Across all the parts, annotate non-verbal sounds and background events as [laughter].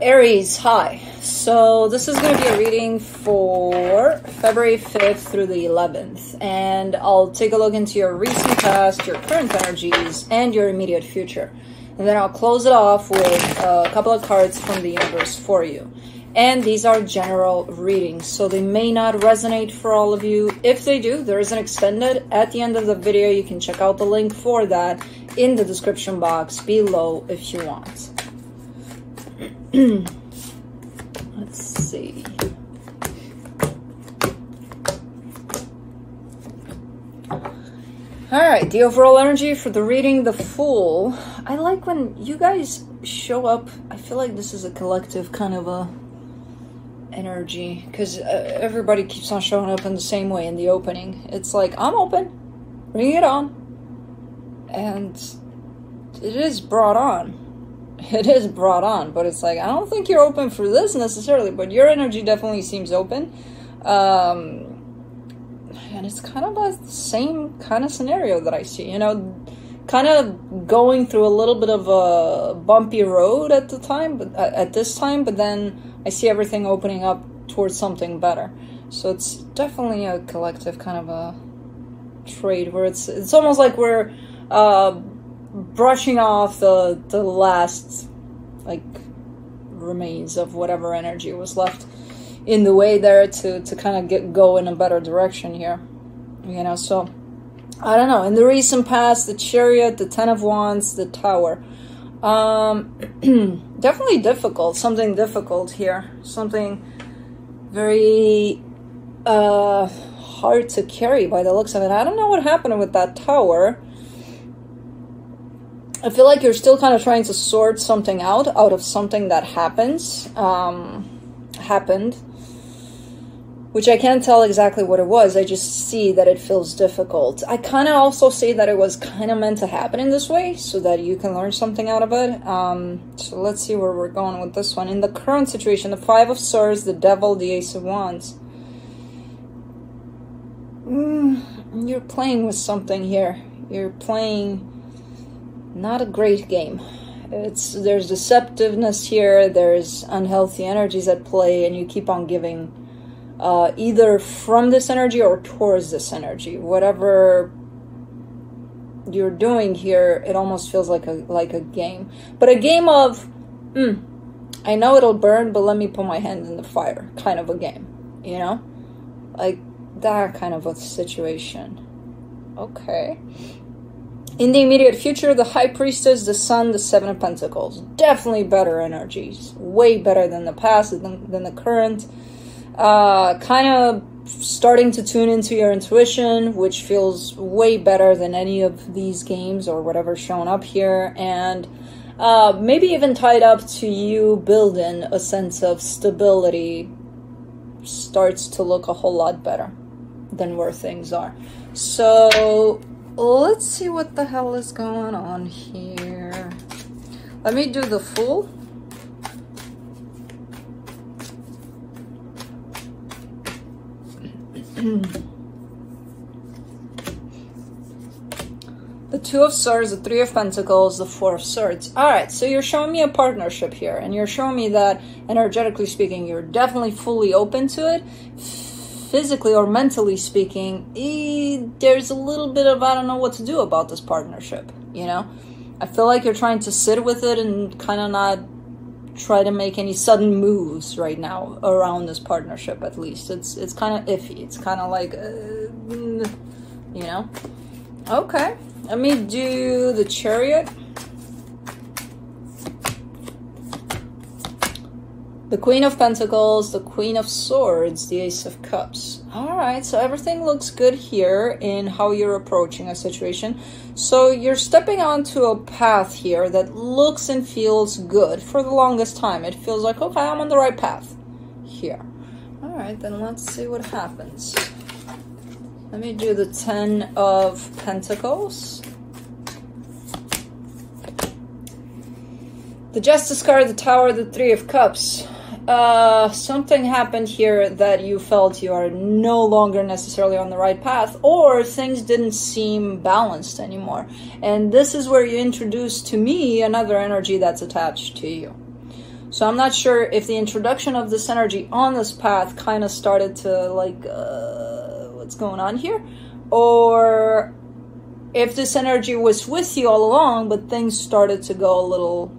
Aries, hi. So this is going to be a reading for February 5th through the 11th. And I'll take a look into your recent past, your current energies, and your immediate future. And then I'll close it off with a couple of cards from the universe for you. And these are general readings, so they may not resonate for all of you. If they do, there is an extended at the end of the video. You can check out the link for that in the description box below if you want. [clears throat] Let's see. All right, the overall energy for the reading, the Fool. I like when you guys show up. I feel like this is a collective kind of a energy because uh, everybody keeps on showing up in the same way in the opening. It's like I'm open, bring it on, and it is brought on it is brought on, but it's like I don't think you're open for this necessarily, but your energy definitely seems open. Um, and it's kind of a same kind of scenario that I see, you know, kind of going through a little bit of a bumpy road at the time, but at this time, but then I see everything opening up towards something better. So it's definitely a collective kind of a trade where it's it's almost like we're uh, brushing off the the last like remains of whatever energy was left in the way there to to kind of get go in a better direction here you know so i don't know. In the recent past the chariot the ten of wands the tower um [clears throat] definitely difficult something difficult here something very uh hard to carry by the looks of it. I don't know what happened with that tower I feel like you're still kind of trying to sort something out out of something that happens, um, happened, which I can't tell exactly what it was. I just see that it feels difficult. I kind of also see that it was kind of meant to happen in this way so that you can learn something out of it. Um, so let's see where we're going with this one. In the current situation, the Five of Swords, the Devil, the Ace of Wands. Mm, you're playing with something here. You're playing not a great game. It's there's deceptiveness here. There's unhealthy energies at play, and you keep on giving uh, either from this energy or towards this energy. Whatever you're doing here, it almost feels like a like a game, but a game of, mm, I know it'll burn, but let me put my hand in the fire, kind of a game. You know, like that kind of a situation. Okay. In the immediate future, the High Priestess, the Sun, the Seven of Pentacles. Definitely better energies. Way better than the past, than, than the current. Uh, kind of starting to tune into your intuition, which feels way better than any of these games or whatever's shown up here. And uh, maybe even tied up to you building a sense of stability starts to look a whole lot better than where things are. So let's see what the hell is going on here. Let me do the Fool. [clears throat] the Two of Swords, the Three of Pentacles, the Four of Swords. All right, so you're showing me a partnership here, and you're showing me that, energetically speaking, you're definitely fully open to it physically or mentally speaking, eh, there's a little bit of I don't know what to do about this partnership. You know, I feel like you're trying to sit with it and kind of not try to make any sudden moves right now around this partnership. At least it's it's kind of iffy. It's kind of like, uh, you know. Okay, let me do the chariot. The Queen of Pentacles, the Queen of Swords, the Ace of Cups. Alright, so everything looks good here in how you're approaching a situation. So you're stepping onto a path here that looks and feels good for the longest time. It feels like, okay, I'm on the right path here. Alright, then let's see what happens. Let me do the Ten of Pentacles. The Justice card, the Tower, the Three of Cups uh, something happened here that you felt you are no longer necessarily on the right path, or things didn't seem balanced anymore. And this is where you introduce to me another energy that's attached to you. So I'm not sure if the introduction of this energy on this path kind of started to like, uh, what's going on here? Or if this energy was with you all along, but things started to go a little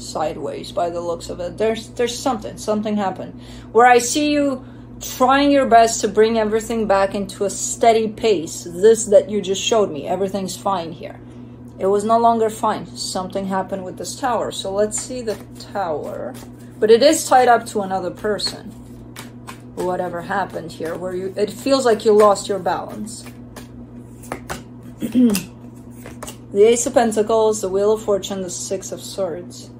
sideways by the looks of it. There's there's something, something happened. Where I see you trying your best to bring everything back into a steady pace. This that you just showed me, everything's fine here. It was no longer fine. Something happened with this tower. So let's see the tower. But it is tied up to another person. Whatever happened here, where you it feels like you lost your balance. [clears throat] the Ace of Pentacles, the Wheel of Fortune, the Six of Swords.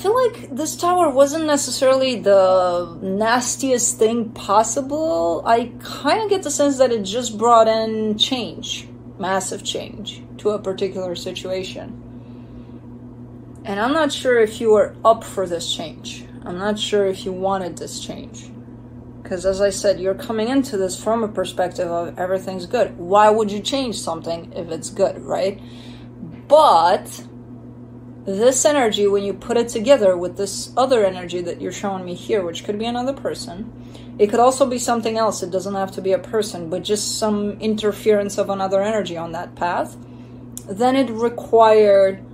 I feel like this tower wasn't necessarily the nastiest thing possible. I kind of get the sense that it just brought in change, massive change to a particular situation. And I'm not sure if you were up for this change. I'm not sure if you wanted this change. Because as I said, you're coming into this from a perspective of everything's good. Why would you change something if it's good, right? But this energy, when you put it together with this other energy that you're showing me here, which could be another person, it could also be something else. It doesn't have to be a person, but just some interference of another energy on that path. Then it required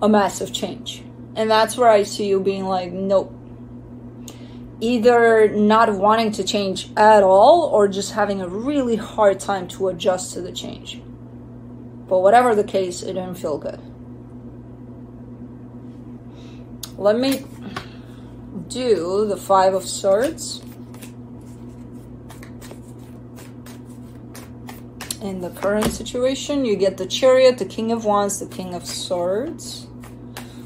a massive change. And that's where I see you being like, nope, either not wanting to change at all or just having a really hard time to adjust to the change. But whatever the case, it didn't feel good. Let me do the Five of Swords. In the current situation, you get the Chariot, the King of Wands, the King of Swords.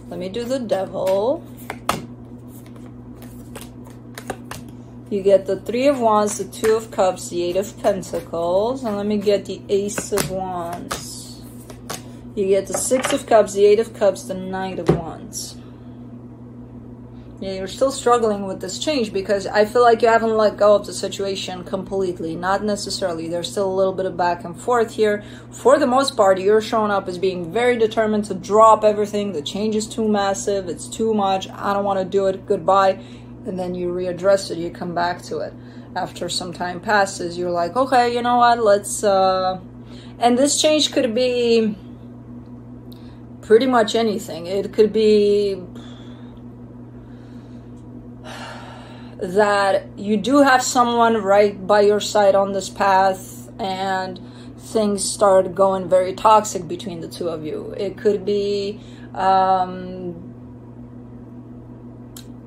Let me do the Devil. You get the Three of Wands, the Two of Cups, the Eight of Pentacles. And let me get the Ace of Wands. You get the Six of Cups, the Eight of Cups, the Knight of Wands. Yeah, you're still struggling with this change because I feel like you haven't let go of the situation completely. Not necessarily. There's still a little bit of back and forth here. For the most part, you're showing up as being very determined to drop everything. The change is too massive. It's too much. I don't want to do it. Goodbye and then you readdress it you come back to it after some time passes you're like okay you know what let's uh and this change could be pretty much anything it could be that you do have someone right by your side on this path and things start going very toxic between the two of you it could be um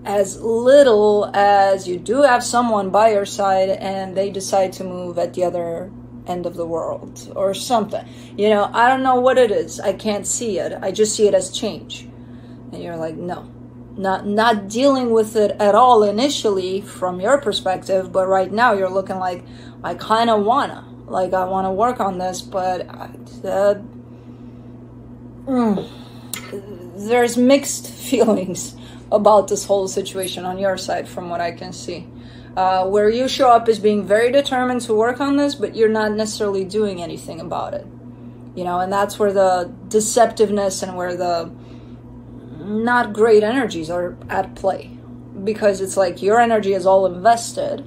as little as you do have someone by your side and they decide to move at the other end of the world or something. You know, I don't know what it is. I can't see it. I just see it as change. And you're like, no. Not not dealing with it at all initially from your perspective, but right now you're looking like I kind of wanna, like I want to work on this, but uh, mm, there's mixed [laughs] feelings about this whole situation on your side, from what I can see. Uh, where you show up as being very determined to work on this, but you're not necessarily doing anything about it. You know, and that's where the deceptiveness and where the not great energies are at play. Because it's like your energy is all invested,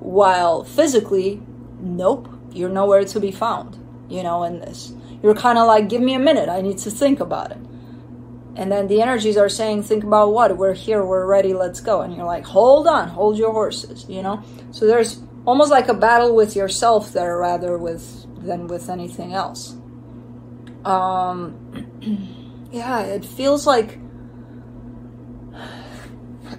while physically, nope, you're nowhere to be found, you know, in this. You're kind of like, give me a minute, I need to think about it. And then the energies are saying think about what? We're here we're ready let's go. And you're like hold on hold your horses you know? So there's almost like a battle with yourself there rather with than with anything else. Um [clears throat] yeah it feels like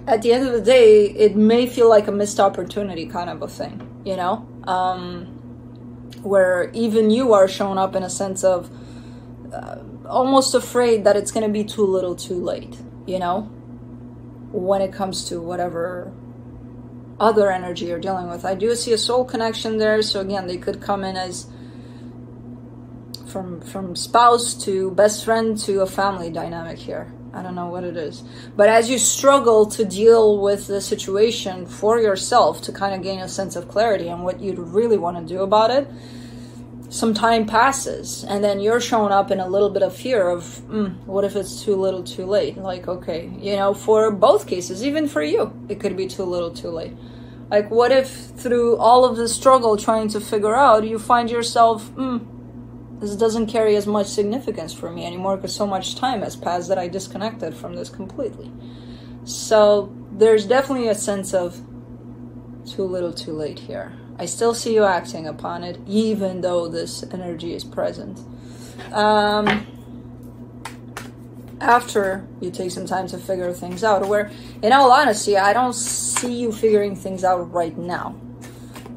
at the end of the day it may feel like a missed opportunity kind of a thing you know um where even you are shown up in a sense of uh, almost afraid that it's going to be too little too late, you know, when it comes to whatever other energy you're dealing with. I do see a soul connection there, so again, they could come in as from from spouse to best friend to a family dynamic here. I don't know what it is. But as you struggle to deal with the situation for yourself to kind of gain a sense of clarity on what you'd really want to do about it, some time passes and then you're showing up in a little bit of fear of mm, what if it's too little too late like okay you know for both cases even for you it could be too little too late like what if through all of the struggle trying to figure out you find yourself mm, this doesn't carry as much significance for me anymore because so much time has passed that i disconnected from this completely so there's definitely a sense of too little too late here I still see you acting upon it, even though this energy is present. Um, after you take some time to figure things out, where, in all honesty, I don't see you figuring things out right now.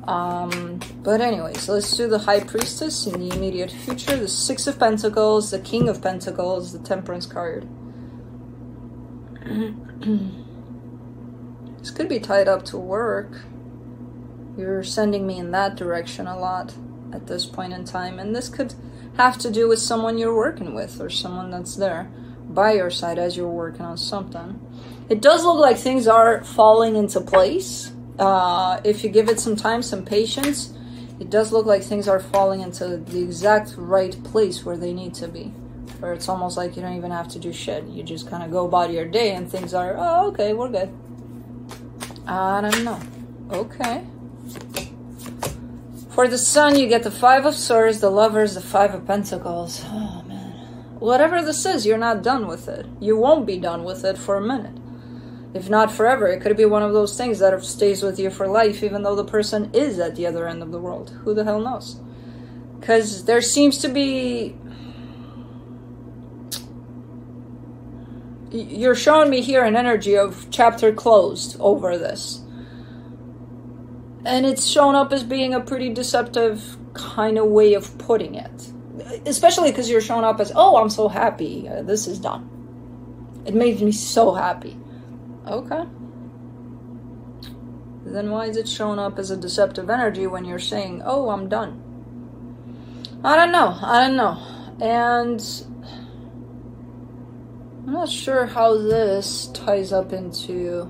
Um, but anyways, let's do the High Priestess in the immediate future, the Six of Pentacles, the King of Pentacles, the Temperance card. [clears throat] this could be tied up to work. You're sending me in that direction a lot at this point in time. And this could have to do with someone you're working with or someone that's there by your side as you're working on something. It does look like things are falling into place. Uh, if you give it some time, some patience, it does look like things are falling into the exact right place where they need to be. Where it's almost like you don't even have to do shit. You just kind of go about your day and things are, oh, okay, we're good. I don't know. Okay. For the sun, you get the Five of Swords, the Lovers, the Five of Pentacles. Oh, man. Whatever this is, you're not done with it. You won't be done with it for a minute. If not forever, it could be one of those things that stays with you for life, even though the person is at the other end of the world. Who the hell knows? Because there seems to be... You're showing me here an energy of chapter closed over this. And it's shown up as being a pretty deceptive kind of way of putting it. Especially because you're showing up as oh i'm so happy. This is done. It made me so happy okay then why is it showing up as a deceptive energy when you're saying oh i'm done i don't know i don't know and i'm not sure how this ties up into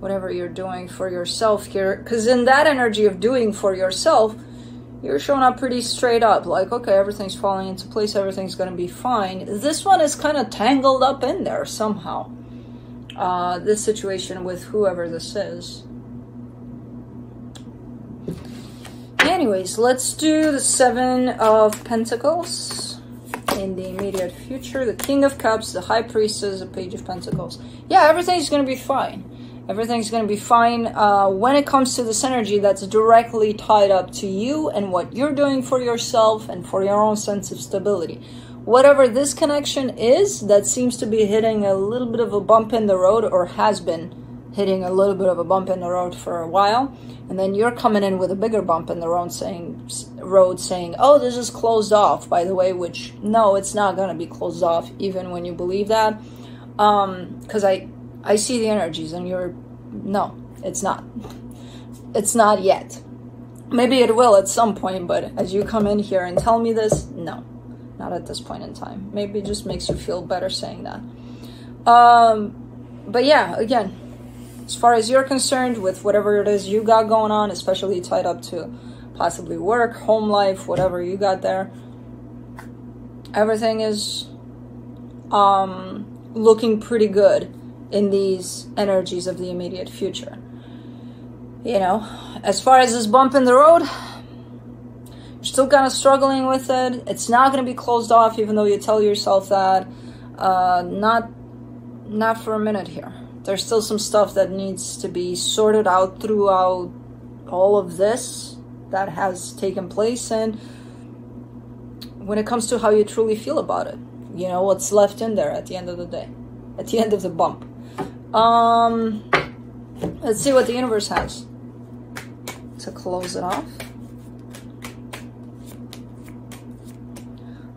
whatever you're doing for yourself here. Because in that energy of doing for yourself, you're showing up pretty straight up. Like, okay, everything's falling into place, everything's going to be fine. This one is kind of tangled up in there somehow. Uh, this situation with whoever this is. Anyways, let's do the Seven of Pentacles in the immediate future. The King of Cups, the High Priestess, the Page of Pentacles. Yeah, everything's going to be fine everything's going to be fine. Uh, when it comes to this energy that's directly tied up to you and what you're doing for yourself and for your own sense of stability. Whatever this connection is that seems to be hitting a little bit of a bump in the road or has been hitting a little bit of a bump in the road for a while and then you're coming in with a bigger bump in the road saying road saying oh this is closed off by the way which no it's not going to be closed off even when you believe that um because i I see the energies and you're no, it's not. It's not yet. Maybe it will at some point, but as you come in here and tell me this, no, not at this point in time. Maybe it just makes you feel better saying that. Um, but yeah, again, as far as you're concerned with whatever it is you got going on, especially tied up to possibly work, home life, whatever you got there, everything is um, looking pretty good in these energies of the immediate future. You know, as far as this bump in the road, still kind of struggling with it. It's not going to be closed off, even though you tell yourself that. Uh, not, not for a minute here. There's still some stuff that needs to be sorted out throughout all of this that has taken place, and when it comes to how you truly feel about it, you know what's left in there at the end of the day, at the end of the bump. Um, let's see what the universe has to close it off.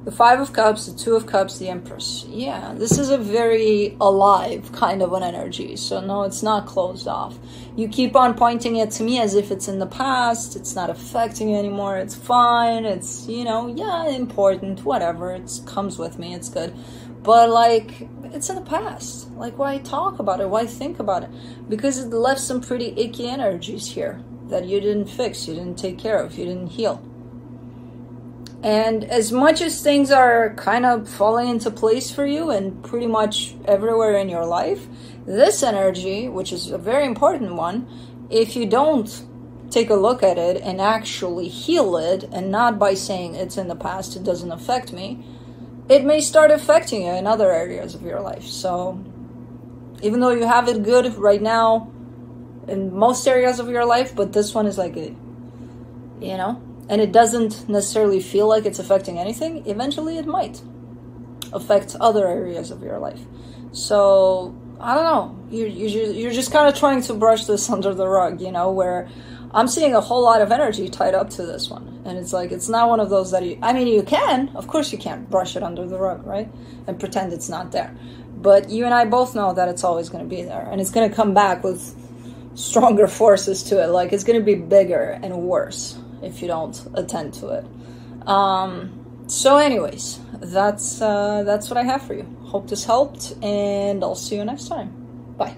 The Five of Cups, the Two of Cups, the Empress. Yeah, this is a very alive kind of an energy. So no, it's not closed off. You keep on pointing it to me as if it's in the past. It's not affecting you anymore. It's fine. It's, you know, yeah, important, whatever. It comes with me. It's good. But like, it's in the past. Like, why talk about it? Why think about it? Because it left some pretty icky energies here that you didn't fix, you didn't take care of, you didn't heal. And as much as things are kind of falling into place for you and pretty much everywhere in your life, this energy, which is a very important one, if you don't take a look at it and actually heal it, and not by saying it's in the past, it doesn't affect me, it may start affecting you in other areas of your life. So, even though you have it good right now in most areas of your life, but this one is like you know, and it doesn't necessarily feel like it's affecting anything, eventually it might affect other areas of your life. So I don't know. You're you're, you're just kind of trying to brush this [laughs] under the rug, you know, where I'm seeing a whole lot of energy tied up to this one, and it's like it's not one of those that you. I mean, you can, of course, you can brush it under the rug, right, and pretend it's not there. But you and I both know that it's always going to be there, and it's going to come back with stronger [laughs] forces to it. Like it's going to be bigger and worse if you don't attend to it. Um, so, anyways, that's uh, that's what I have for you. Hope this helped, and I'll see you next time. Bye.